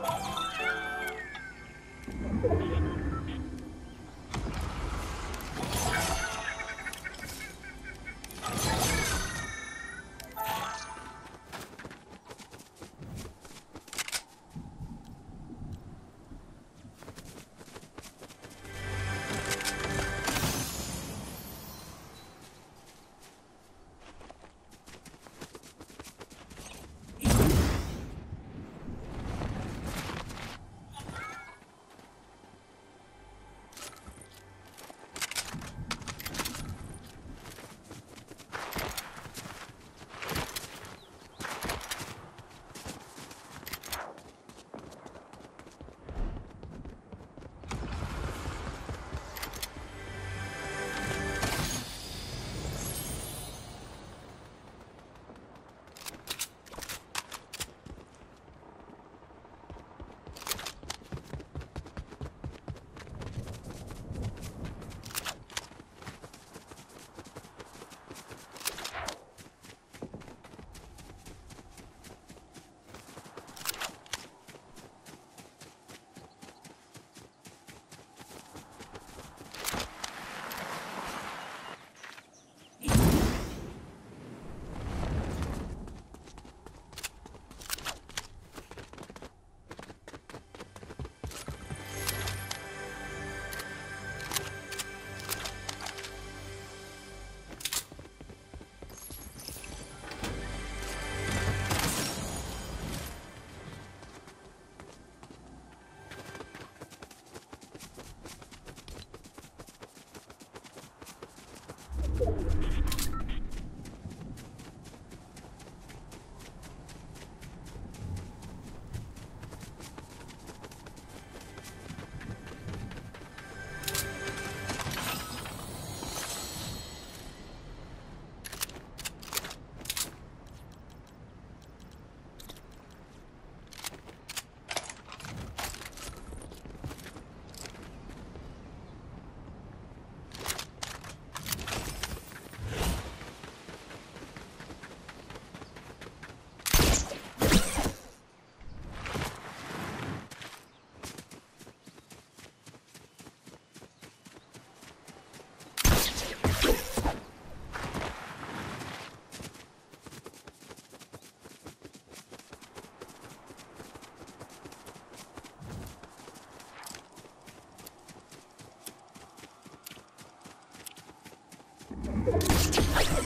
Thank you. はい。